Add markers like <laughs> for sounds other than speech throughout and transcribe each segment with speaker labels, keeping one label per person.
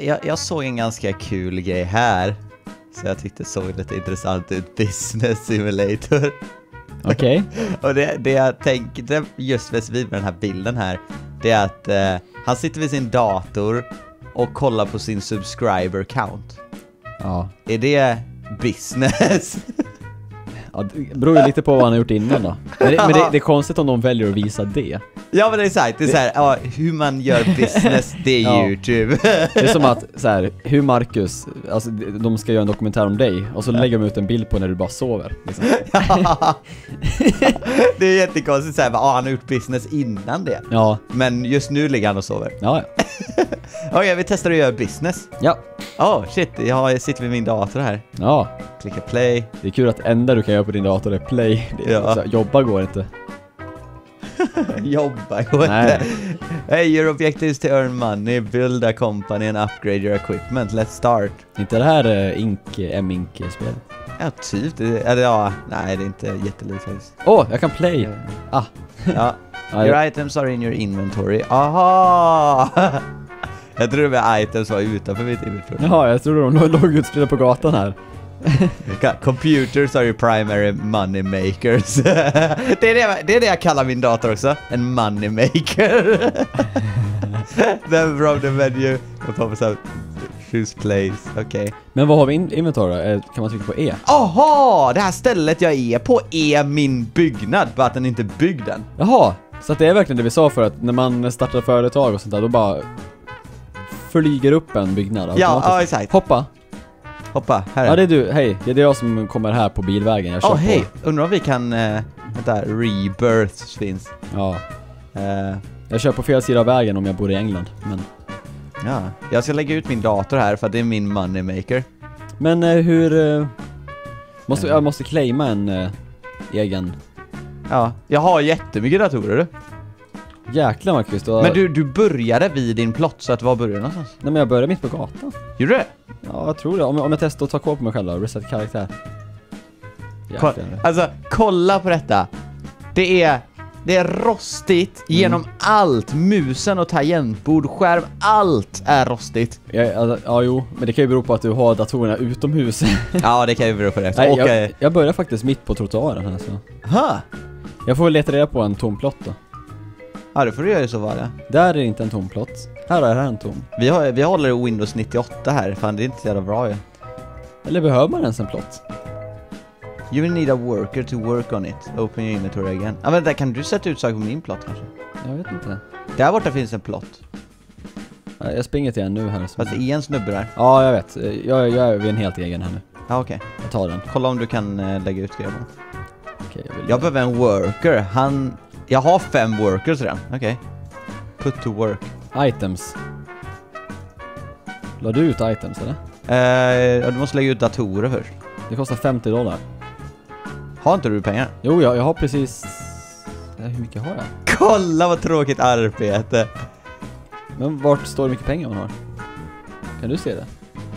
Speaker 1: jag, jag såg en ganska kul grej här. Så jag tyckte det såg lite intressant ut. Business Simulator.
Speaker 2: Okej. <laughs>
Speaker 1: Och det, det jag tänkte just specifikt med den här bilden här, det är att eh, han sitter vid sin dator och kollar på sin subscriber count.
Speaker 2: Ja.
Speaker 1: Är det business?
Speaker 2: ja. Det beror ju lite på vad han har gjort innan då. Men, det, men det, <laughs> det är konstigt om de väljer att visa det.
Speaker 1: Ja men är exakt, det är såhär, ja, hur man gör business, det är <laughs>
Speaker 2: Ja.
Speaker 1: YouTube.
Speaker 2: Det är som att, så här, hur Marcus, alltså de ska göra en dokumentär om dig och så lägger de ut en bild på när du bara sover. Liksom. <laughs>
Speaker 1: det är jättekonstigt såhär, ja han har gjort business innan det.
Speaker 2: Ja,
Speaker 1: Men just nu ligger han och sover.
Speaker 2: ja, <laughs>
Speaker 1: Okej, vi testar att göra business.
Speaker 2: ja.
Speaker 1: Oh shit, jag sitter vid min dator här.
Speaker 2: Ja,
Speaker 1: Klicka play.
Speaker 2: det är kul att det enda du kan göra på din dator är play. Det,
Speaker 1: Ja.
Speaker 2: så, jobba går inte. <laughs>
Speaker 1: Jobba
Speaker 2: Nej.
Speaker 1: inte. <laughs> Hey, your objective is to earn money, build a company and upgrade your equipment. Let's start.
Speaker 2: Inte det här uh, Ink, M-Ink-spelet?
Speaker 1: Ja, typ. Eller ja, nej det är inte jättelikt faktiskt.
Speaker 2: Åh, jag kan play! Ah.
Speaker 1: Ja. <laughs> Your items are in your inventory. Aha! jag trodde med items var utanför mitt inventory.
Speaker 2: jaha, jag trodde de låg utspridda på gatan här. <laughs>
Speaker 1: Computers are your primary money makers. <laughs> det, är det, det är det jag kallar min dator också. En money maker. <laughs> Then from the menu, the pops up, choose place. Okej.
Speaker 2: Men vad har vi in inventory då? Eh, Kan man trycka på E?
Speaker 1: Aha! Det här stället jag är på är min byggnad, bara att den inte är byggd än.
Speaker 2: Jaha, så att det är verkligen det vi sa för att när man startar företag och sånt där, då bara flyger upp en byggnad
Speaker 1: Ja, ja exakt.
Speaker 2: Hoppa!
Speaker 1: Hoppa, här
Speaker 2: Ja
Speaker 1: är
Speaker 2: det är du, hej, det är jag som kommer här på bilvägen, jag kör
Speaker 1: Åh
Speaker 2: på.
Speaker 1: hej! Undrar om vi kan, eh, vänta, rebirths finns.
Speaker 2: Ja,
Speaker 1: Eh,
Speaker 2: jag kör på fel sida av vägen om jag bor i England, men...
Speaker 1: ja, jag ska lägga ut min dator här för att det är min moneymaker.
Speaker 2: Men eh, hur... Eh, måste, jag måste claima en eh, egen...
Speaker 1: Ja, jag har jättemycket datorer du.
Speaker 2: Jäklar Marcus, du har...
Speaker 1: Men du, du började vid din plott, så att var började du någonstans?
Speaker 2: Nej men jag börjar mitt på gatan.
Speaker 1: Gjorde du det?
Speaker 2: Ja, jag tror det. Om, jag- om jag testar att ta koll på mig själv då, reset karaktär.
Speaker 1: Ko-
Speaker 2: Jäklar.
Speaker 1: Alltså, kolla på detta. Det är, det är rostigt genom allt. Musen och tangentbord, skärm, allt är rostigt.
Speaker 2: Jag, alltså, ja, jo, men det kan ju bero på att du har datorerna utomhus. <laughs>
Speaker 1: Ja, det kan ju bero på det.
Speaker 2: Nej,
Speaker 1: och,
Speaker 2: jag,
Speaker 1: eh,
Speaker 2: jag börjar faktiskt mitt på trottoaren här så.
Speaker 1: ha!
Speaker 2: Jag får leta reda på en tom plott då.
Speaker 1: Ja, det får du göra i så. Ja.
Speaker 2: Där är det inte en tom plott. Här är det en tom.
Speaker 1: Vi, har, vi håller Windows 98 här, fan det är inte så jävla bra ju.
Speaker 2: Eller behöver man ens en plott?
Speaker 1: You will need a worker to work on it. Open your inventory again. Ja, vänta, kan du sätta ut saker på min plott kanske?
Speaker 2: Jag vet inte.
Speaker 1: Där borta finns en plott.
Speaker 2: Ja, Jag springer till en nu här.
Speaker 1: Fast det är en snubbe där.
Speaker 2: Ja, jag vet. Jag, jag är vid en helt egen här nu.
Speaker 1: Ja, okej.
Speaker 2: Jag tar den.
Speaker 1: Kolla om du kan eh, lägga ut grejer på.
Speaker 2: Okej, jag vill...
Speaker 1: Jag behöver en worker. Han... Jag har fem workers redan. Okej. Put to work.
Speaker 2: Items. La du ut items eller?
Speaker 1: Eh, du måste lägga ut datorer först.
Speaker 2: Det kostar 50 dollar.
Speaker 1: Har inte du pengar?
Speaker 2: Jo, jag, jag har precis... Hur mycket har jag?
Speaker 1: Kolla vad tråkigt arbete!
Speaker 2: Men vart står det mycket pengar man har? Kan du se det?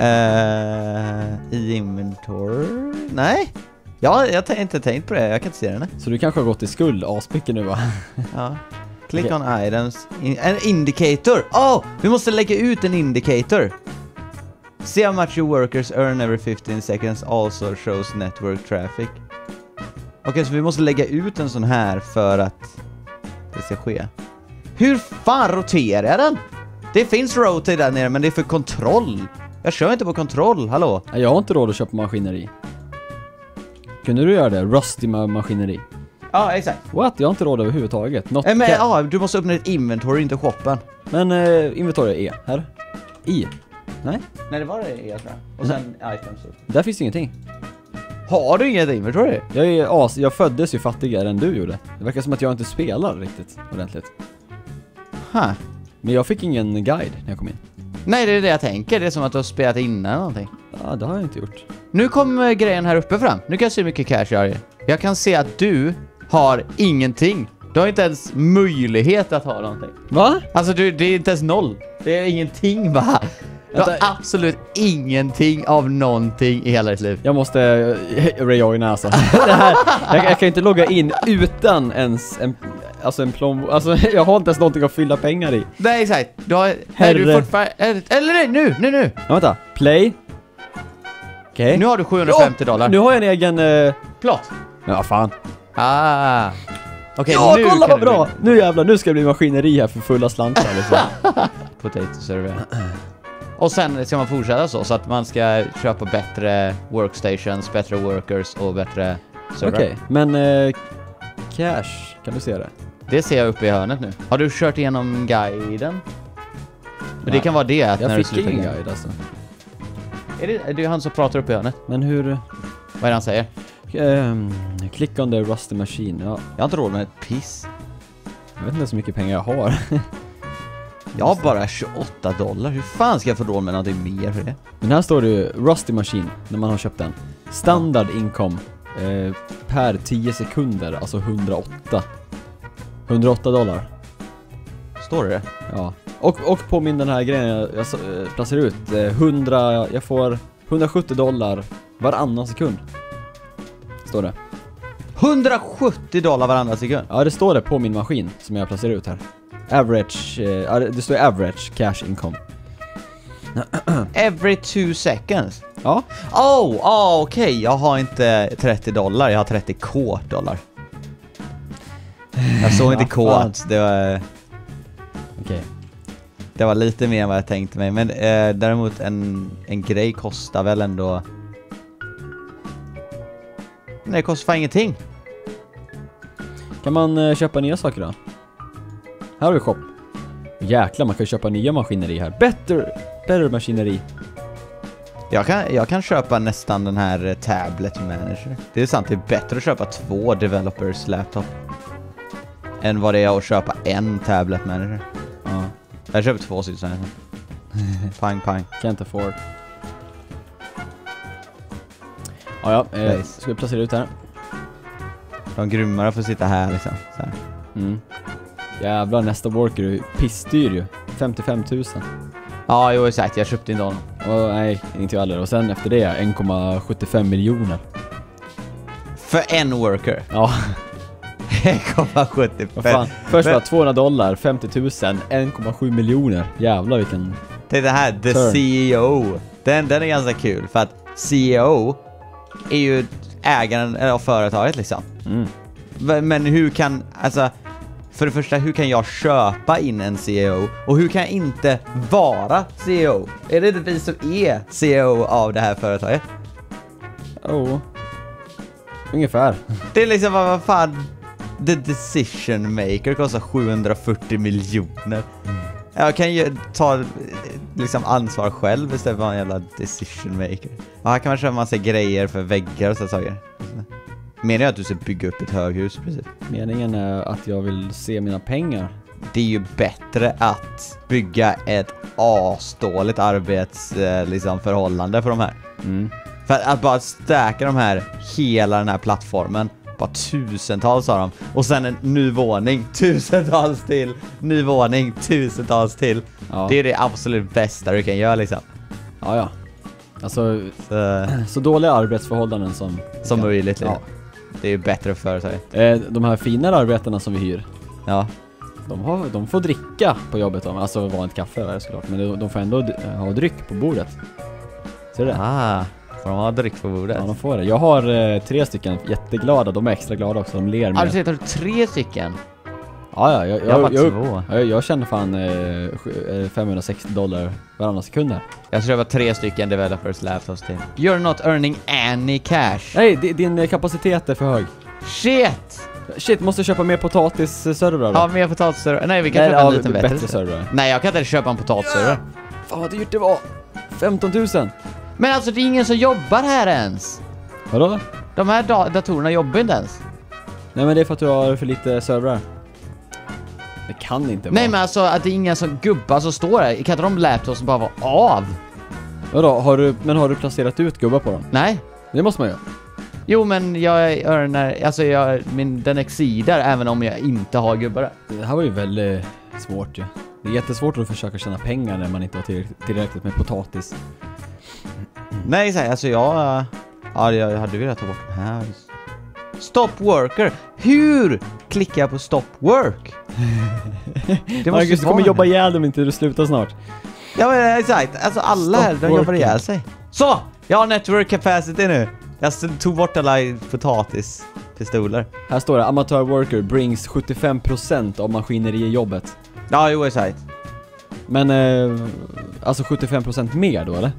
Speaker 1: Eh, I inventory? Nej? Ja, jag har inte tänkt på det. Jag kan inte se det. Nej.
Speaker 2: Så du kanske har gått i skuld asmycket nu va? <laughs>
Speaker 1: Ja. Click
Speaker 2: Okej.
Speaker 1: on items. In, en indicator! Oh! Vi måste lägga ut en indicator! See how much your workers earn every 15 seconds also shows network traffic. Okej, så vi måste lägga ut en sån här för att det ska ske. Hur fan roterar jag den? Det finns rotate där nere, men det är för kontroll. Jag kör inte på kontroll, hallå?
Speaker 2: Jag har inte råd att köpa maskineri. Kunde du göra det? Rusty ma- maskineri.
Speaker 1: Ja, exakt.
Speaker 2: What? Jag har inte råd överhuvudtaget. Not
Speaker 1: Eh, Men ja, du måste öppna ditt inventory, inte shoppen.
Speaker 2: Men eh, inventory är här. I. Nej,
Speaker 1: Nej, det var det jag tror jag. Och sen items.
Speaker 2: där finns ingenting.
Speaker 1: Har du inget inventory?
Speaker 2: Jag är as, jag föddes ju fattigare än du gjorde. Det verkar som att jag inte spelar riktigt ordentligt.
Speaker 1: Huh.
Speaker 2: Men jag fick ingen guide när jag kom in.
Speaker 1: Nej, det är det jag tänker. Det är som att du har spelat innan någonting.
Speaker 2: Ja, det har jag inte gjort.
Speaker 1: Nu kommer grejen här uppe fram. Nu kan jag se hur mycket cash jag har. Jag kan se att du har ingenting. Du har inte ens möjlighet att ha någonting.
Speaker 2: Va?
Speaker 1: Alltså, du, det är inte ens noll. Det är ingenting bara. Du har
Speaker 2: Vänta.
Speaker 1: absolut ingenting av någonting i hela ditt liv.
Speaker 2: Jag måste uh, rejoina alltså. <laughs> det här, jag, jag kan ju inte logga in utan ens en, alltså en plomb... Alltså <laughs> jag har inte ens någonting att fylla pengar i.
Speaker 1: Nej exakt, du har...
Speaker 2: Herre.
Speaker 1: Nej, du fortfarande... Eller nej, nu, nu, nu!
Speaker 2: Ja, vänta. Play. Okej.
Speaker 1: Nu har du 750 dollar.
Speaker 2: Nu har jag en egen... Uh...
Speaker 1: Plott!
Speaker 2: Ja, fan.
Speaker 1: Ah. Okej,
Speaker 2: ja,
Speaker 1: nu
Speaker 2: kolla
Speaker 1: kan
Speaker 2: vad
Speaker 1: du
Speaker 2: bra! Nu jävlar, nu ska det bli maskineri här för fulla slantar <laughs> liksom.
Speaker 1: Potato server. Och sen ska man fortsätta så, så att man ska köpa bättre workstations, bättre workers och bättre server.
Speaker 2: Okej, men... eh, cash, kan du se det?
Speaker 1: Det ser jag uppe i hörnet nu. Har du kört igenom guiden? Men det kan vara det, att när
Speaker 2: Jag
Speaker 1: du
Speaker 2: fick
Speaker 1: slutar
Speaker 2: ingen
Speaker 1: guide.
Speaker 2: guide alltså.
Speaker 1: Är det, är det han som pratar uppe i hörnet?
Speaker 2: Men hur...
Speaker 1: Vad är det han säger?
Speaker 2: Um, click on the rusty machine, ja.
Speaker 1: Jag har inte råd med ett piss.
Speaker 2: Jag vet inte så mycket pengar jag har. <laughs>
Speaker 1: Jag har bara 28 dollar. Hur fan ska jag få råd med någonting mer för det?
Speaker 2: Men här står det ju Rusty Machine, när man har köpt den. Standard income eh, per 10 sekunder, alltså 108. 108 dollar.
Speaker 1: Står det
Speaker 2: Ja. Och, och på min den här grejen jag, jag eh, placerar ut, eh, 100, jag får 170 dollar varannan sekund. Står det.
Speaker 1: 170 dollar varannan sekund.
Speaker 2: Ja, det står det på min maskin som jag placerar ut här. Average, eh, det står average cash income. <clears throat>
Speaker 1: Every two seconds.
Speaker 2: Ja,
Speaker 1: Oh, oh okej. Jag har inte 30 dollar, jag har 30 k dollar. <laughs> Jag såg inte k, det var,
Speaker 2: okej.
Speaker 1: Det var lite mer än vad jag tänkte mig. Men eh, däremot en, en grej kostar väl ändå... Nej, det kostar fan ingenting.
Speaker 2: Kan man eh, köpa nya saker då? Här har vi shop. Jäklar, man kan köpa nya maskineri här. Better, better maskineri.
Speaker 1: Jag kan, jag kan köpa nästan den här eh, Tablet Manager. Det är sant, det är bättre att köpa två developers laptop. Än vad det är att köpa en Tablet Manager.
Speaker 2: Ja,
Speaker 1: Jag köper två stycken. <laughs> pang pang.
Speaker 2: can't afford. Ja, ja, eh,
Speaker 1: Nice.
Speaker 2: ska vi placera ut här?
Speaker 1: De grymmare får sitta här liksom. Så här.
Speaker 2: Mm. Jävlar, nästa worker är pissdyr ju. 55 000.
Speaker 1: Ja, jo exakt. Jag köpte inte honom.
Speaker 2: Och nej, inte jag heller. Och sen efter det 1,75 miljoner.
Speaker 1: För en worker.
Speaker 2: Ja,
Speaker 1: 1,75.
Speaker 2: vad fan. Först var 200 dollar, 50 000, 1,7 miljoner. Jävlar vilken...
Speaker 1: Det här, the
Speaker 2: Turn.
Speaker 1: CEO. Den, den är ganska kul för att CEO är ju ägaren av företaget liksom.
Speaker 2: Mm.
Speaker 1: Men hur kan, alltså, för det första, hur kan jag köpa in en CEO? Och hur kan jag inte vara CEO? Är det inte vi som är CEO av det här företaget?
Speaker 2: Oh. Ungefär.
Speaker 1: Det är liksom, vad vad fan, the decision maker kostar 740 miljoner. Jag kan ju ta liksom ansvar själv istället för att en jävla decision maker. Och här kan man köpa massa grejer för väggar och sådana saker. Menar jag att du ska bygga upp ett höghus precis?
Speaker 2: Meningen är att jag vill se mina pengar.
Speaker 1: det är ju bättre att bygga ett asdåligt arbets, eh, liksom, förhållande för de här.
Speaker 2: Mm.
Speaker 1: För att, att bara stärka de här, hela den här plattformen, bara tusentals av dem, och sen en ny våning, <laughs> tusentals till, ny våning, tusentals till.
Speaker 2: Ja.
Speaker 1: Det är det absolut bästa du kan göra liksom.
Speaker 2: Ja, ja. Alltså,
Speaker 1: Så, <clears throat>
Speaker 2: så dåliga arbetsförhållanden som...
Speaker 1: som
Speaker 2: Ja.
Speaker 1: möjligt liksom.
Speaker 2: Ja.
Speaker 1: Det är ju bättre för företaget.
Speaker 2: Eh, de här finare arbetarna som vi hyr,
Speaker 1: Ja.
Speaker 2: de, har, de får dricka på jobbet. Alltså vanligt kaffe såklart, men de, de får ändå ha dryck på bordet. Ser du det?
Speaker 1: Ah, får de ha dryck på bordet?
Speaker 2: Ja, de får det. Jag har eh, tre stycken jätteglada, de är extra glada också, de ler
Speaker 1: Har
Speaker 2: mer.
Speaker 1: du sett, har du tre stycken?
Speaker 2: Ja, ja, jag,
Speaker 1: Jag har
Speaker 2: jag,
Speaker 1: bara
Speaker 2: jag,
Speaker 1: två.
Speaker 2: jag, jag känner fan eh, sju- eh, 560 dollar varannan sekund här.
Speaker 1: Jag ska köpa tre stycken developers laptops till. You're not earning any cash.
Speaker 2: Nej, di- din eh, kapacitet är för hög.
Speaker 1: Shit!
Speaker 2: Shit, måste köpa mer potatisservrar då?
Speaker 1: Ja, mer potatisserver. Nej, vi kan
Speaker 2: Nej,
Speaker 1: köpa en
Speaker 2: ja,
Speaker 1: liten
Speaker 2: bättre,
Speaker 1: bättre.
Speaker 2: servrar.
Speaker 1: Nej, jag kan inte köpa en potatisserver.
Speaker 2: Fan vad dyrt det var! 15 000!
Speaker 1: Men alltså, det är ingen som jobbar här ens.
Speaker 2: Vadå?
Speaker 1: De här da- datorerna jobbar inte ens.
Speaker 2: Nej men det är för att du har för lite servrar. Det kan inte vara.
Speaker 1: Nej, men alltså att det är inga som gubbar som står här. Kan inte de laptops bara vara av?
Speaker 2: Vadå, har du, men har du placerat ut gubbar på dem?
Speaker 1: Nej.
Speaker 2: Det måste man göra.
Speaker 1: Jo, men jag earnar, alltså jag, min, den exceedar även om jag inte har gubbar där.
Speaker 2: Det här var ju väldigt svårt ju. Det är jättesvårt att försöka tjäna pengar när man inte har tillräckligt med potatis.
Speaker 1: Nej, exakt. Alltså jag... Ja, jag hade velat ta bort de här. Stop worker. Hur klickar jag på stop work. <laughs> Det
Speaker 2: Marcus, du kommer jobba ihjäl om inte du slutar snart.
Speaker 1: Ja men exakt, alltså alla här,
Speaker 2: Stop
Speaker 1: de jobbar ihjäl sig. Så! Jag har network capacity nu. Jag tog bort alla potatispistoler.
Speaker 2: Här står det, amatör worker brings 75% av maskinerijobbet.
Speaker 1: Ja, jo exakt.
Speaker 2: Men, eh, alltså 75% mer då eller?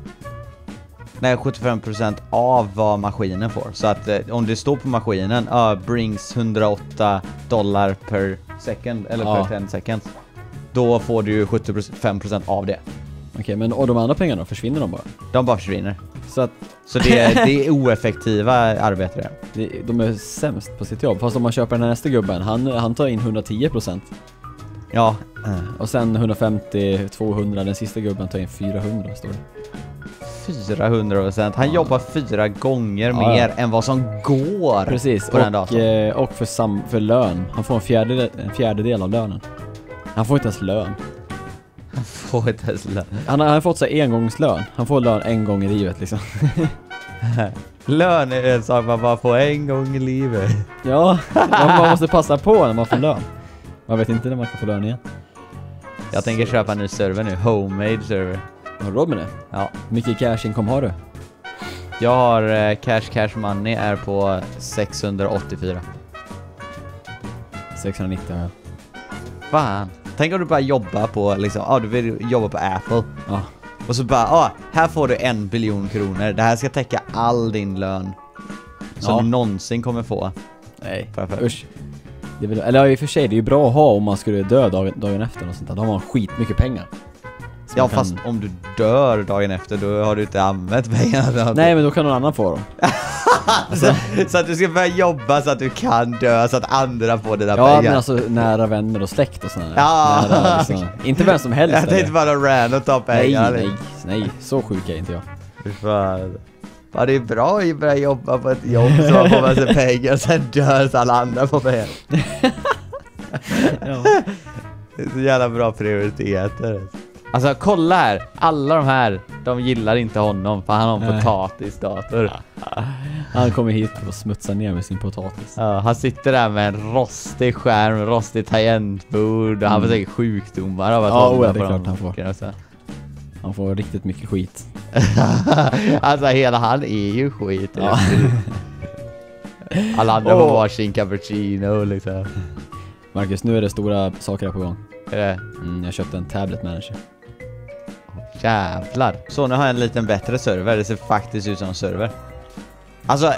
Speaker 1: Nej, 75% av vad maskinen får. Så att eh, om det står på maskinen, ja, brings 108 dollar per second, eller
Speaker 2: Ja.
Speaker 1: per 10 seconds. Då får du ju 75% av det.
Speaker 2: Okej, men och de andra pengarna då? Försvinner de bara?
Speaker 1: De bara försvinner.
Speaker 2: Så att
Speaker 1: Så det är, det är <laughs> oeffektiva arbetare.
Speaker 2: det, de är sämst på sitt jobb. Fast om man köper den här nästa gubben, han, han tar in 110%
Speaker 1: Ja.
Speaker 2: Och sen 150, 200, den sista gubben tar in 400 står det.
Speaker 1: 400%. Han
Speaker 2: Ja.
Speaker 1: jobbar fyra gånger
Speaker 2: Ja,
Speaker 1: mer än vad som går
Speaker 2: Precis,
Speaker 1: på den
Speaker 2: och,
Speaker 1: datorn.
Speaker 2: eh, och för, sam, för lön. Han får en fjärdedel, en fjärdedel av lönen. Han får inte ens lön.
Speaker 1: Få ett Tesla.
Speaker 2: Han har, han har fått så engångslön. Han får lön en gång i livet liksom. <laughs>
Speaker 1: Lön är en sak man bara får en gång i livet.
Speaker 2: Ja, man, man måste passa på när man får lön. Man vet inte när man kan få lön igen.
Speaker 1: Jag tänker köpa en ny server nu, homemade server.
Speaker 2: Har du råd med det?
Speaker 1: Ja.
Speaker 2: Hur mycket cash income har du?
Speaker 1: Jag har eh, cash cash money är på 684.
Speaker 2: 690 har jag.
Speaker 1: Fan. Tänk om du bara jobbar på liksom, ja du vill jobba på Apple.
Speaker 2: Ja.
Speaker 1: Och så bara, ja här får du en biljon kronor. Det här ska täcka all din lön. Som
Speaker 2: Ja.
Speaker 1: du någonsin kommer få.
Speaker 2: Nej,
Speaker 1: Perfekt.
Speaker 2: usch. Det väl, eller ja, i och för sig, det är ju bra att ha om man skulle dö dagen, dagen efter och sånt där. Då har man skitmycket pengar. Så
Speaker 1: Ja
Speaker 2: kan-
Speaker 1: fast om du dör dagen efter då har du inte använt pengarna. <laughs>
Speaker 2: Nej men då kan någon annan få dem. <laughs>
Speaker 1: så, så att du ska börja jobba så att du kan dö så att andra får dina
Speaker 2: Ja
Speaker 1: pengar.
Speaker 2: men alltså nära vänner och släkt och sådär.
Speaker 1: Ja.
Speaker 2: Nära, liksom. Inte vem som helst.
Speaker 1: jag tänkte
Speaker 2: eller?
Speaker 1: bara random ta
Speaker 2: nej,
Speaker 1: pengar.
Speaker 2: nej, nej. Så sjuk är inte jag.
Speaker 1: Fy fan. Ja, det är bra att börja jobba på ett jobb så man får med sig pengar, sen dör så alla andra får pengar. <laughs>
Speaker 2: Ja.
Speaker 1: Det är så jävla bra prioriteter. Alltså kolla här, alla de här, de gillar inte honom för han har en potatisdator. <laughs>
Speaker 2: Han kommer hit och smutsar ner med sin potatis.
Speaker 1: Ja, han sitter där med en rostig skärm, rostigt tangentbord och han får
Speaker 2: Mm.
Speaker 1: säkert sjukdomar av att
Speaker 2: Ja,
Speaker 1: hålla
Speaker 2: oh, det är klart han får. Han får riktigt mycket skit. <laughs>
Speaker 1: alltså hela han är ju skit.
Speaker 2: Ja. <laughs>
Speaker 1: Alla andra får
Speaker 2: Åh.
Speaker 1: varsin cappuccino liksom.
Speaker 2: Marcus, nu är det stora saker här på gång.
Speaker 1: Är det?
Speaker 2: Mm, jag köpte en tablet manager.
Speaker 1: Jävlar. Så nu har jag en liten bättre server, det ser faktiskt ut som en server. Alltså,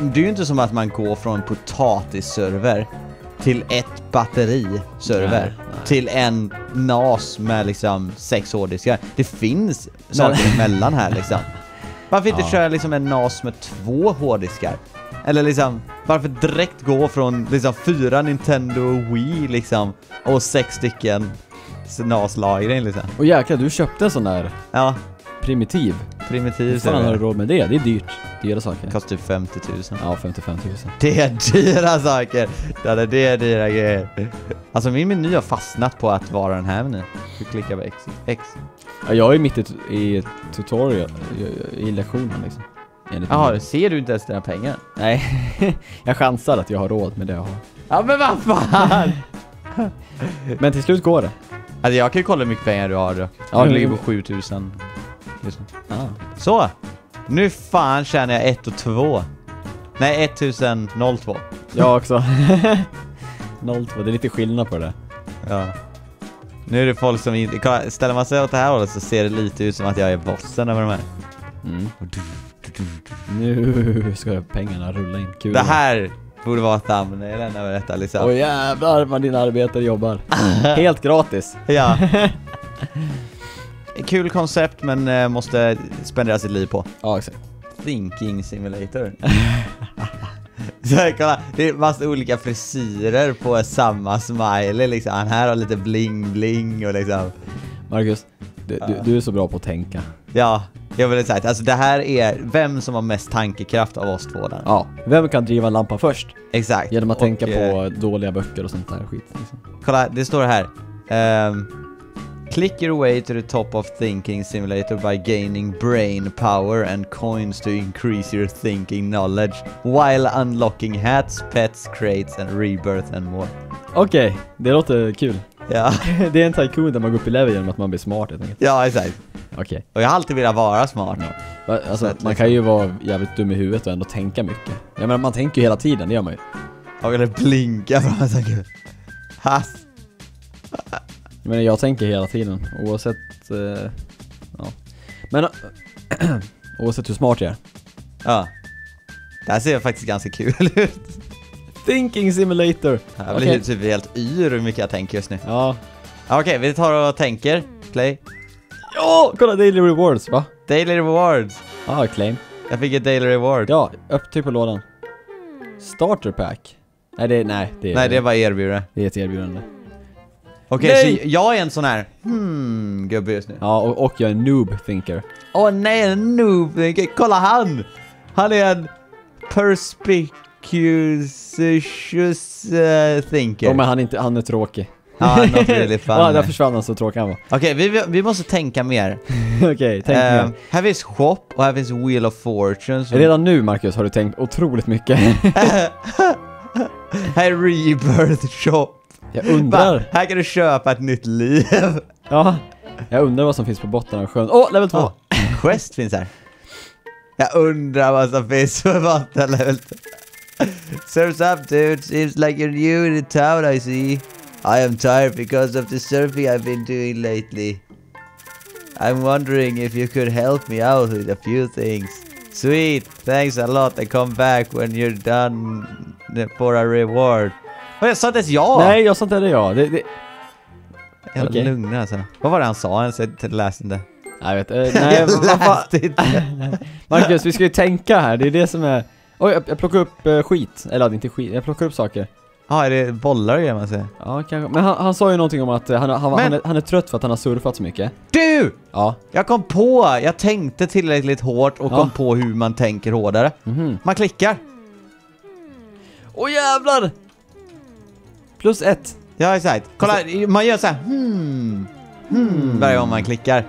Speaker 1: det är ju inte som att man går från potatisserver till ett batteri-server. Till en NAS med liksom sex hårddiskar. Det finns saker emellan här liksom. Varför inte
Speaker 2: Ja.
Speaker 1: köra liksom en NAS med två hårddiskar? Eller liksom, varför direkt gå från liksom fyra Nintendo Wii liksom och sex stycken NAS-lagring liksom?
Speaker 2: Och jäklar, du köpte en sån där
Speaker 1: Ja,
Speaker 2: primitiv.
Speaker 1: primitiv
Speaker 2: Hur fan har du råd med det? Det är dyrt. Dyra saker.
Speaker 1: Kostar typ 50 000.
Speaker 2: Ja, 55 000.
Speaker 1: Det är dyra saker! Ja, det är dyra grejer. Alltså min meny har fastnat på att vara den här menyn. Du klickar på X. X.
Speaker 2: Ja, jag är mitt i, i tutorial, i, i lektionen liksom. Enligt
Speaker 1: Jaha,
Speaker 2: min-
Speaker 1: ser du inte ens dina pengar?
Speaker 2: Nej, <laughs> jag chansar att jag har råd med det jag har.
Speaker 1: Ja men vad fan! <laughs>
Speaker 2: Men till slut går det.
Speaker 1: Alltså jag kan ju kolla hur mycket pengar du har.
Speaker 2: Ja,
Speaker 1: du
Speaker 2: det-
Speaker 1: ligger på 7000 just nu.
Speaker 2: Ah.
Speaker 1: Så! Nu fan tjänar jag 1 och 2. Nej, 1002.
Speaker 2: Jag också. <laughs> 02, det är lite skillnad på det.
Speaker 1: Ja. Nu är det folk som inte... kolla, Ställer man sig åt det här hållet så ser det lite ut som att jag är bossen över de här.
Speaker 2: Mm. Nu ska pengarna rulla in. Kul.
Speaker 1: Det här borde vara thumbnailen över detta liksom.
Speaker 2: Åh jävlar vad din arbetare jobbar. <laughs> Helt gratis.
Speaker 1: Ja. <laughs> Kul koncept men eh, måste spendera sitt liv på.
Speaker 2: Ja, exakt.
Speaker 1: Thinking simulator. <laughs> Så här, kolla, det är massa olika frisyrer på samma smiley liksom. Han här har lite bling bling och liksom.
Speaker 2: Marcus, du, du, du är så bra på att tänka.
Speaker 1: Ja, jag vill säga alltså det här är vem som har mest tankekraft av oss två där.
Speaker 2: Ja, vem kan driva en lampa först?
Speaker 1: Exakt.
Speaker 2: Genom att
Speaker 1: Och,
Speaker 2: tänka
Speaker 1: eh,
Speaker 2: på dåliga böcker och sånt där skit. Liksom.
Speaker 1: Kolla, det står här. ehm, Click your way to the top of Thinking Simulator by gaining brain power and coins to increase your thinking knowledge while unlocking hats, pets, crates and rebirth and more.
Speaker 2: Okej, det låter kul.
Speaker 1: Ja, <laughs>
Speaker 2: det är en tycoon där man går upp i level genom att man blir smart helt enkelt.
Speaker 1: ja exakt.
Speaker 2: Okej.
Speaker 1: Och jag har alltid velat vara smart.
Speaker 2: Va-
Speaker 1: Så
Speaker 2: Alltså,
Speaker 1: att
Speaker 2: man
Speaker 1: liksom-
Speaker 2: kan ju vara jävligt dum i huvudet och ändå tänka mycket. Jag menar, man tänker ju hela tiden, det gör man ju.
Speaker 1: Jag ville blinka för att jag Hass.
Speaker 2: Jag menar, jag tänker hela tiden, oavsett... Eh, ja. Men... eh, <clears throat> oavsett hur smart jag är.
Speaker 1: Ja. Det här ser faktiskt ganska kul <laughs> ut.
Speaker 2: Thinking simulator!
Speaker 1: Jag blir
Speaker 2: Okej.
Speaker 1: typ helt yr hur mycket jag tänker just nu.
Speaker 2: Ja.
Speaker 1: Ja, Okej, vi tar och tänker. Play.
Speaker 2: Ja! Kolla daily rewards, va?
Speaker 1: Daily rewards.
Speaker 2: Ja, claim.
Speaker 1: Jag fick ett daily reward.
Speaker 2: Ja, upp tryck på lådan. Starter pack. Nej, det, nej, det, är,
Speaker 1: Nej, det var erbjudande.
Speaker 2: det är ett erbjudande.
Speaker 1: Okej,
Speaker 2: Nej!
Speaker 1: så jag är en sån här hmm gubbe just nu.
Speaker 2: Ja, och, och jag är noob thinker.
Speaker 1: Åh nej, en noob. Kolla han! Han är en perspicuous uh, thinker.
Speaker 2: Ja, men han är, inte, han är tråkig.
Speaker 1: Ja, not really fun. <laughs>
Speaker 2: ja, där försvann han så tråkig han var.
Speaker 1: Okej, vi, vi- måste tänka mer. <laughs>
Speaker 2: Okej, tänk
Speaker 1: Eh,
Speaker 2: mer.
Speaker 1: här finns shop och här finns Wheel of Fortune. som-
Speaker 2: Redan nu, Marcus, har du tänkt otroligt mycket. <laughs>
Speaker 1: här är Rebirth shop.
Speaker 2: jag
Speaker 1: Va?
Speaker 2: undrar.
Speaker 1: Här kan du köpa ett nytt liv.
Speaker 2: Ja, jag undrar vad som finns på botten av sjön. Åh, level 2!
Speaker 1: Oh, quest finns här. Jag undrar vad som finns på botten. Surf's up dude, seems like you're new in the town I see. I am tired because of the surfing I've been doing lately. I'm wondering if you could help me out with a few things. Sweet, thanks a lot and come back when you're done for a reward. Vad jag sa inte ens ja!
Speaker 2: Nej, jag sa inte det jag. Det, det...
Speaker 1: Jävla
Speaker 2: okej.
Speaker 1: lugna alltså. Vad var det han sa ens? Jag läste inte.
Speaker 2: Jag vet eh, <laughs> Nej,
Speaker 1: jag läste inte. <laughs>
Speaker 2: Marcus, vi ska ju tänka här. Det är det som är... Oj, jag, jag plockar upp eh, skit. Eller inte skit, jag plockar upp saker.
Speaker 1: Ja, är det bollar och man säger?
Speaker 2: Ja, kanske. Men han, han sa ju någonting om att eh, han, han,
Speaker 1: Men-
Speaker 2: han, är, han är trött för att han har surfat så mycket.
Speaker 1: Du!
Speaker 2: Ja.
Speaker 1: Jag kom på, jag tänkte tillräckligt hårt och
Speaker 2: Ja.
Speaker 1: kom på hur man tänker hårdare.
Speaker 2: Mhm.
Speaker 1: Man klickar.
Speaker 2: Åh jävlar! Plus ett.
Speaker 1: Ja, exakt. Kolla, man gör så här hmm, hmm, varje gång man klickar.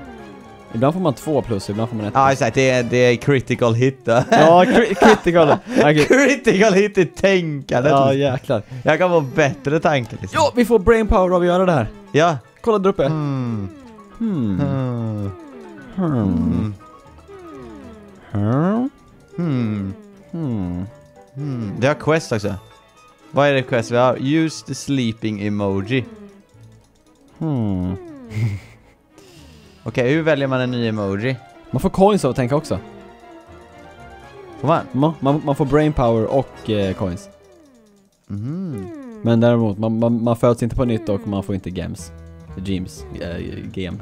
Speaker 2: Ibland får man två plus, ibland får man ett plus.
Speaker 1: Ja, exakt. Det är, det är critical hit då.
Speaker 2: Ja, cri <laughs> critical. Okay.
Speaker 1: critical hit i tänkandet.
Speaker 2: Ja, jäklar.
Speaker 1: Jag kan få bättre tanke liksom.
Speaker 2: Ja, vi får brain power av att göra det här.
Speaker 1: Ja.
Speaker 2: Kolla där uppe.
Speaker 1: Hmm.
Speaker 2: Hmm.
Speaker 1: Hmm.
Speaker 2: Hmm.
Speaker 1: Hmm.
Speaker 2: hmm.
Speaker 1: hmm. Det har quest också. Vad är det quest vi har? Use the sleeping emoji.
Speaker 2: Hmm. <laughs>
Speaker 1: Okej, hur väljer man en ny emoji?
Speaker 2: Man får coins av att tänka också.
Speaker 1: Får man?
Speaker 2: Man, man, man får brain power och eh, coins.
Speaker 1: Mhm.
Speaker 2: Men däremot, man, man, man föds inte på nytt och man får inte gems. Gems. Äh, gem.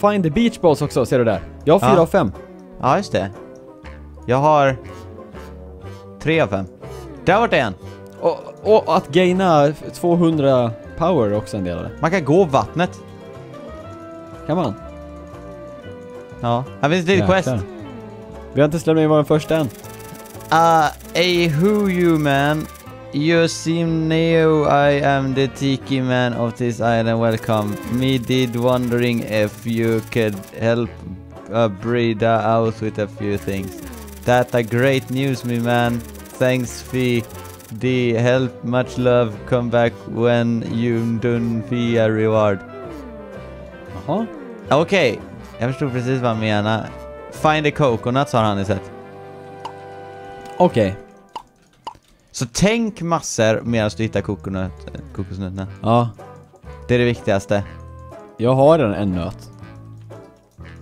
Speaker 2: Find the beach balls också, ser du där? Jag har fyra
Speaker 1: Ja.
Speaker 2: av fem.
Speaker 1: Ja, just det. Jag har... Tre av fem. Där vart det en.
Speaker 2: Och, och att gaina 200 power är också en del av det.
Speaker 1: Man kan gå vattnet.
Speaker 2: Kan man?
Speaker 1: Ja. Här finns ett litet quest.
Speaker 2: Jäklar. Vi har inte släppt in vår första än.
Speaker 1: Uh, a who you man. You seem new, I am the tiki man of this island, welcome. Me did wondering if you could help uh, Brida out with a few things. That a great news me man. Thanks fee. The help, much love, come back when you done fee a reward.
Speaker 2: Jaha.
Speaker 1: Okej, jag förstod precis vad han menar. Find the coconuts har han sett.
Speaker 2: Okej.
Speaker 1: Så tänk massor medan du hittar kokosnöt, kokosnötterna.
Speaker 2: Ja.
Speaker 1: Det är det viktigaste.
Speaker 2: Jag har en, en nöt.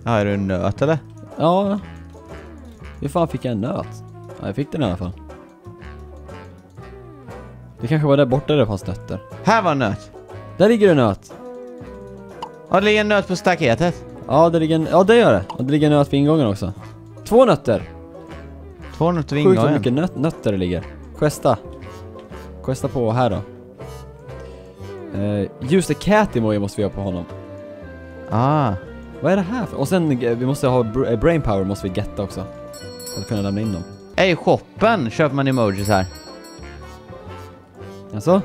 Speaker 1: Ja, är du en nöt eller?
Speaker 2: Ja. Hur fan fick jag en nöt? Ja, jag fick den i alla fall. Det kanske var där borta det fanns nötter.
Speaker 1: Här var en nöt.
Speaker 2: Där ligger en nöt.
Speaker 1: Ja, det ligger en nöt på staketet.
Speaker 2: Ja, det ligger en, ja det gör det. Och det ligger en nöt vid ingången också. Två nötter!
Speaker 1: Två nötter vid
Speaker 2: Sjukt
Speaker 1: ingången.
Speaker 2: mycket nöt, nötter det ligger. Questa. Questa på här då. Uh, just det, cat emoji måste vi ha på honom.
Speaker 1: Ah.
Speaker 2: Vad är det här för? Och sen, eh, vi måste ha br- eh, brain power måste vi getta också. För att kunna lämna in dem.
Speaker 1: Ey, shoppen köper man emojis här.
Speaker 2: Alltså?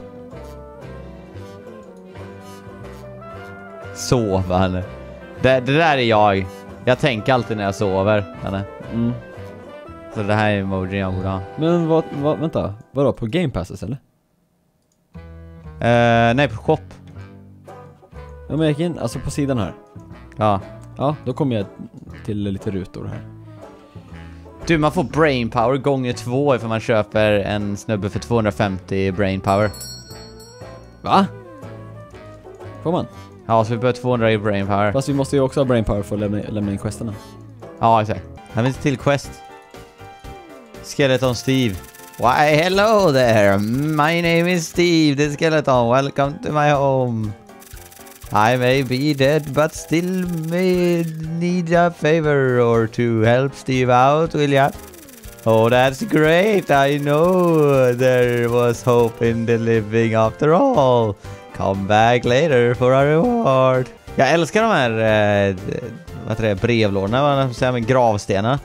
Speaker 1: Sova nu. Det, det där är jag. Jag tänker alltid när jag sover. Janne.
Speaker 2: Mm.
Speaker 1: Så det här är emojin jag borde ha.
Speaker 2: Men vad, vad, vänta, vadå, på Game Passes eller?
Speaker 1: Eh, nej, på shop.
Speaker 2: Ja men jag gick in, alltså på sidan här.
Speaker 1: Ja.
Speaker 2: Ja, då kommer jag till lite rutor här.
Speaker 1: Du, man får brain power gånger två ifall man köper en snubbe för 250 brain power.
Speaker 2: Va? Får man?
Speaker 1: Ja, så vi behöver 200 i brain power.
Speaker 2: Fast vi måste ju också ha brain power för att lämna, lämna in questerna.
Speaker 1: Ja, exakt. Här finns ett till quest. Skeleton Steve. Why hello there, my name is Steve the Skeleton, welcome to my home. I may be dead but still may need a favor or to help Steve out, will ya? Oh, that's great, I know there was hope in the living after all. Come back later for a reward. Jag älskar de här eh, vad heter det, brevlådorna, vad man säger, med gravstenar.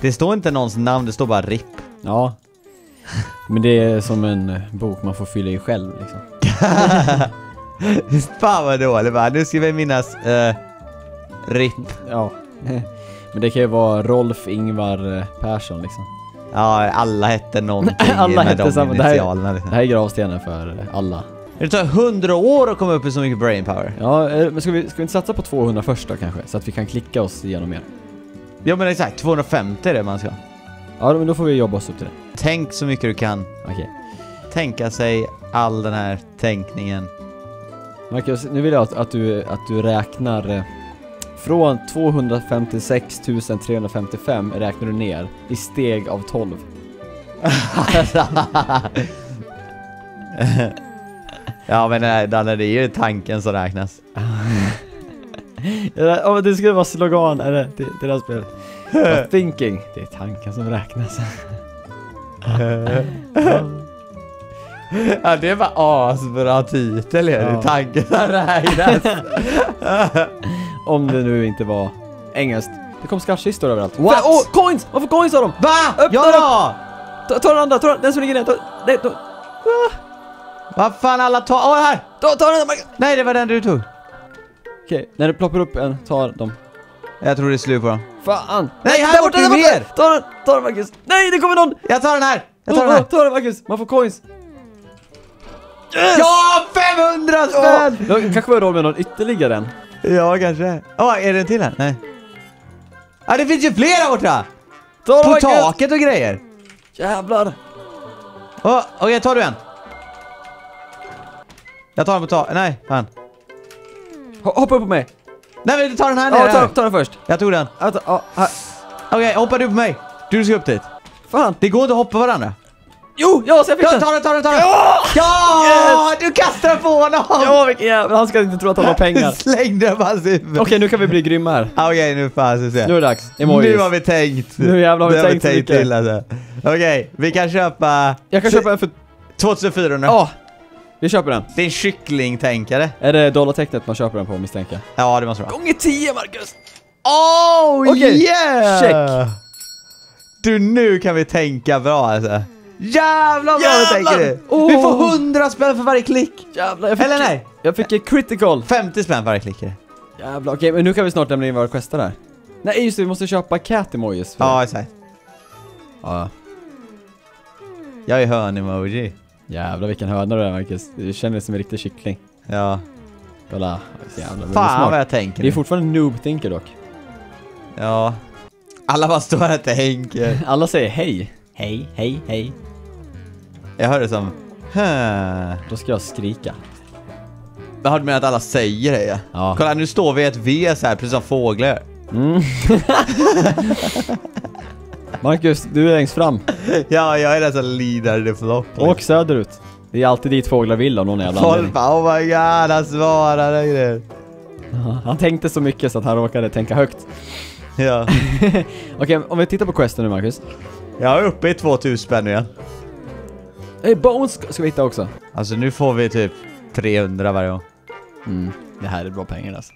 Speaker 1: Det står inte någons namn, det står bara RIP.
Speaker 2: Ja. Men det är som en eh, bok man får fylla i själv liksom. <laughs>
Speaker 1: Fan vad dåligt va? Nu ska vi minnas eh, RIP.
Speaker 2: Ja. Men det kan ju vara Rolf Ingvar eh, Persson liksom.
Speaker 1: Ja, alla hette någonting <laughs>
Speaker 2: Alla
Speaker 1: med
Speaker 2: hette
Speaker 1: de
Speaker 2: samma- det
Speaker 1: initialerna.
Speaker 2: Det
Speaker 1: Liksom.
Speaker 2: här är gravstenen för eh, alla.
Speaker 1: Det tar hundra år att komma upp i så mycket brain power.
Speaker 2: Ja, eh, men ska vi, ska vi inte satsa på 200 först då kanske? Så att vi kan klicka oss igenom mer.
Speaker 1: Ja men exakt, 250 är det man ska.
Speaker 2: Ja, men då får vi jobba oss upp till det.
Speaker 1: Tänk så mycket du kan.
Speaker 2: Okej.
Speaker 1: Tänka sig all den här tänkningen.
Speaker 2: Marcus, nu vill jag att, att, du, att du räknar eh, från 256 355 räknar du ner i steg av 12. <laughs> <laughs>
Speaker 1: ja men nej, Danne, det är ju tanken som räknas.
Speaker 2: Ja, oh, det skulle vara slogan, eller det, det där spelet. Ja, <laughs> thinking, det är tanken som räknas.
Speaker 1: Ja det var asbra titel är det,
Speaker 2: Ja.
Speaker 1: tanken som räknas. <laughs>
Speaker 2: Om det nu inte var engelskt. Det kom skattkistor överallt.
Speaker 1: What?
Speaker 2: Åh, oh, coins! Varför coins har de?
Speaker 1: Va?
Speaker 2: Öppna
Speaker 1: ja!
Speaker 2: Ta, ta den andra, ta den, den som ligger ner. Ta, nej, ta,
Speaker 1: Vad fan alla tar... Åh här!
Speaker 2: ta, ta den!
Speaker 1: Nej det var den du tog.
Speaker 2: Okej, när det ploppar upp en, ta dem.
Speaker 1: Jag tror det är slut på dem.
Speaker 2: Fan!
Speaker 1: Nej, här
Speaker 2: där
Speaker 1: borta är
Speaker 2: där
Speaker 1: mer!
Speaker 2: Ta den, ta den Marcus! Nej, det kommer någon!
Speaker 1: Jag tar den här! Jag
Speaker 2: Oh,
Speaker 1: tar den
Speaker 2: oh,
Speaker 1: här!
Speaker 2: ta den Marcus! Man får coins! Yes!
Speaker 1: Ja! 500
Speaker 2: Ja!
Speaker 1: spänn!
Speaker 2: Det kanske var roll med någon ytterligare en.
Speaker 1: Ja, kanske. Åh, är det en till här? Nej. Ja, det finns ju fler där borta!
Speaker 2: Ta den
Speaker 1: På
Speaker 2: Marcus!
Speaker 1: taket och grejer.
Speaker 2: Jävlar!
Speaker 1: Åh, Okej, tar du en? Jag tar den på taket. Nej, fan.
Speaker 2: Ho- Hoppa upp på mig!
Speaker 1: Nej men du tar den här
Speaker 2: Ja,
Speaker 1: nere.
Speaker 2: ta,
Speaker 1: här.
Speaker 2: ta den först.
Speaker 1: Jag tog den.
Speaker 2: Ja, ta, ja.
Speaker 1: Okej, hoppa du på mig. Du ska upp dit.
Speaker 2: Fan!
Speaker 1: Det går inte att hoppa varandra.
Speaker 2: Jo, ja, så jag fick
Speaker 1: Ja,
Speaker 2: den!
Speaker 1: ta den, ta den, ta den!
Speaker 2: Ja!
Speaker 1: Ja! Du kastar på honom!
Speaker 2: Ja, vilken jävla... Han ska inte tro att han har pengar. <laughs>
Speaker 1: Slängde den på hans huvud.
Speaker 2: Okej, nu kan vi bli grymma här.
Speaker 1: Okej, nu fan ska vi se.
Speaker 2: Nu är det dags. Emojis.
Speaker 1: Nu har vi tänkt.
Speaker 2: Nu jävlar har vi
Speaker 1: Nu
Speaker 2: tänkt så mycket.
Speaker 1: till alltså. Okej, vi kan köpa...
Speaker 2: Jag kan köpa en för...
Speaker 1: 2400.
Speaker 2: Ja! Vi köper den.
Speaker 1: Det är en kycklingtänkare.
Speaker 2: Är det dollartecknet man köper den på misstänker jag?
Speaker 1: Ja, det måste det vara.
Speaker 2: Gånger 10 Marcus!
Speaker 1: Oh
Speaker 2: Okej,
Speaker 1: yeah!
Speaker 2: check.
Speaker 1: Du, nu kan vi tänka bra alltså. Jävlar vad bra du
Speaker 2: Jävlar!
Speaker 1: tänker du!
Speaker 2: Åh.
Speaker 1: Vi får 100 spänn för varje klick!
Speaker 2: Jävlar, jag fick...
Speaker 1: Eller nej,
Speaker 2: Jag fick critical!
Speaker 1: 50 spänn för varje klick.
Speaker 2: Jävlar, okej men nu kan vi snart lämna in våra quester här. Nej just det, vi måste köpa cat emojis.
Speaker 1: Ja, exakt.
Speaker 2: ja.
Speaker 1: Jag är hörn-emoji.
Speaker 2: Jävlar vilken höna du är Marcus. Du känner dig som en riktig kyckling.
Speaker 1: Ja.
Speaker 2: Kolla. Jävlar,
Speaker 1: Fan vad jag tänker
Speaker 2: Vi är fortfarande noob thinker dock.
Speaker 1: Ja. Alla bara står här och tänker. <laughs>
Speaker 2: Alla säger hej. Hej, hej, hej.
Speaker 1: Jag hör det som... "Huh."
Speaker 2: Då ska jag skrika.
Speaker 1: Jag hörde med att alla säger det ja.
Speaker 2: Ja.
Speaker 1: Kolla nu står vi i ett V så här, precis som fåglar.
Speaker 2: Mm. <laughs> <laughs> Marcus, du är längst fram.
Speaker 1: Ja, jag är som lider the flock.
Speaker 2: Åk söderut. Det är alltid dit fåglar vill av någon jävla
Speaker 1: Folk bara oh my god, han svarar och grejer.
Speaker 2: Han tänkte så mycket så att han råkade tänka högt.
Speaker 1: Ja. <laughs>
Speaker 2: Okej, om vi tittar på questen nu Marcus.
Speaker 1: Jag är uppe i 2000 spänn igen.
Speaker 2: Hey, Bones ska ska vi hitta också.
Speaker 1: Alltså nu får vi typ 300 varje gång.
Speaker 2: Mm, det här är bra pengar alltså.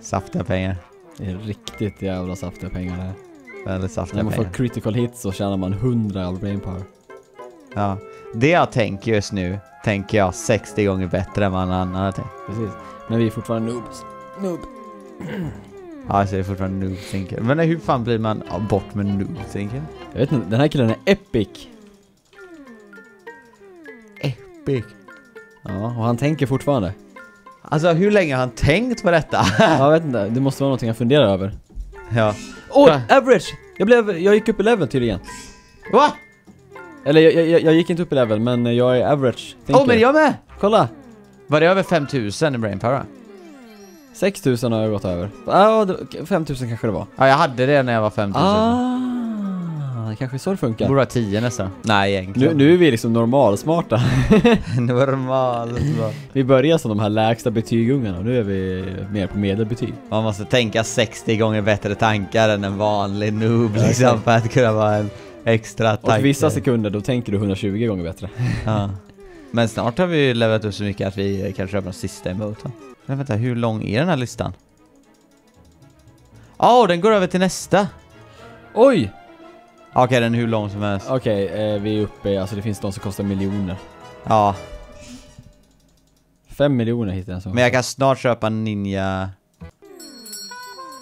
Speaker 1: Saftiga pengar.
Speaker 2: Det är riktigt jävla saftiga pengar det här.
Speaker 1: Väldigt
Speaker 2: När
Speaker 1: saftiga
Speaker 2: man får
Speaker 1: pengar.
Speaker 2: critical hits så tjänar man 100 av brain power.
Speaker 1: Ja. Det jag tänker just nu, tänker jag, 60 gånger bättre än vad någon annan har tänkt.
Speaker 2: Precis. Men vi är fortfarande noobs. Noob.
Speaker 1: Ja, så är det fortfarande noob thinker. Men hur fan blir man ja, bort med noob thinker?
Speaker 2: Jag vet inte, den här killen är epic.
Speaker 1: Epic.
Speaker 2: Ja, och han tänker fortfarande.
Speaker 1: Alltså hur länge har han tänkt på detta? <laughs>
Speaker 2: Jag vet inte, det måste vara någonting han funderar över.
Speaker 1: ja.
Speaker 2: Oj,
Speaker 1: Va?
Speaker 2: average! Jag blev, jag gick upp i level tydligen.
Speaker 1: Va?
Speaker 2: Eller jag, jag, jag gick inte upp i level, men jag är average.
Speaker 1: Åh, oh, men jag med!
Speaker 2: Kolla!
Speaker 1: Var det över 5000 i brainpower?
Speaker 2: 6000 har jag gått över. Ja, det- 5000 kanske det var.
Speaker 1: Ja, jag hade det när jag var 5000.
Speaker 2: Ah, det kanske är så det
Speaker 1: Det
Speaker 2: funkar.
Speaker 1: borde vara 10 nästan. Nej,
Speaker 2: Nu,
Speaker 1: egentligen.
Speaker 2: nu är vi liksom normalsmarta. <laughs>
Speaker 1: Normalt. va. <laughs>
Speaker 2: Vi börjar som de här lägsta betygungarna och nu är vi mer på medelbetyg.
Speaker 1: Man måste tänka 60 gånger bättre tankar än en vanlig noob
Speaker 2: Ja,
Speaker 1: liksom för att kunna vara en extra tanke.
Speaker 2: Och vissa sekunder då tänker du 120 gånger bättre.
Speaker 1: Ja. Men snart har vi levelat upp så mycket att vi kan köpa den sista emoten. Men vänta, hur lång är den här listan? Ja, den går över till nästa!
Speaker 2: Oj!
Speaker 1: Okej, den är hur lång som helst.
Speaker 2: Okej, eh, vi är uppe, alltså det finns de som kostar miljoner.
Speaker 1: Ja,
Speaker 2: Fem miljoner hittar jag så.
Speaker 1: men jag kan snart köpa Ninja...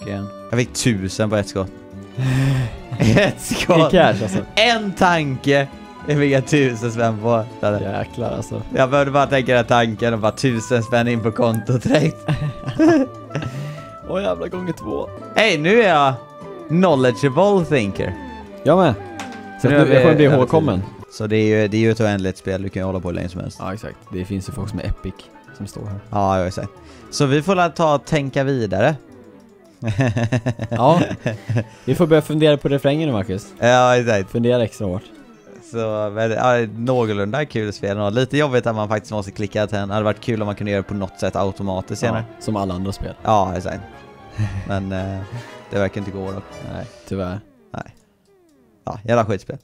Speaker 1: Igen. Jag fick tusen på ett skott. <laughs> ett
Speaker 2: I
Speaker 1: skott!
Speaker 2: cash alltså.
Speaker 1: En tanke! Jag fick jag tusen spänn på.
Speaker 2: Jäklar alltså.
Speaker 1: Jag behövde bara tänka den tanken och bara tusen spänn in på kontot direkt. <laughs>
Speaker 2: Åh jävla gånger två.
Speaker 1: Hej, nu är jag knowledgeable thinker.
Speaker 2: Jag med. Så
Speaker 1: Nu är
Speaker 2: jag kommer bli ihågkommen.
Speaker 1: Så det är ju, det är ju ett oändligt spel, du kan ju hålla på hur länge som helst.
Speaker 2: Ja exakt. Det finns ju folk som är epic som står här.
Speaker 1: Ja, jag sagt. Så vi får väl ta och tänka vidare. <laughs>
Speaker 2: Ja. Vi får börja fundera på refrängen nu Marcus.
Speaker 1: ja, exakt.
Speaker 2: Fundera extra hårt.
Speaker 1: Så, men, ja, någorlunda kul spel och lite jobbigt att man faktiskt måste klicka till en. Det hade varit kul om man kunde göra det på något sätt automatiskt senare.
Speaker 2: Ja, som alla andra spel.
Speaker 1: Ja, exakt. <laughs> Men eh, det verkar inte gå dock.
Speaker 2: Nej, tyvärr.
Speaker 1: Ja, jävla skitspel.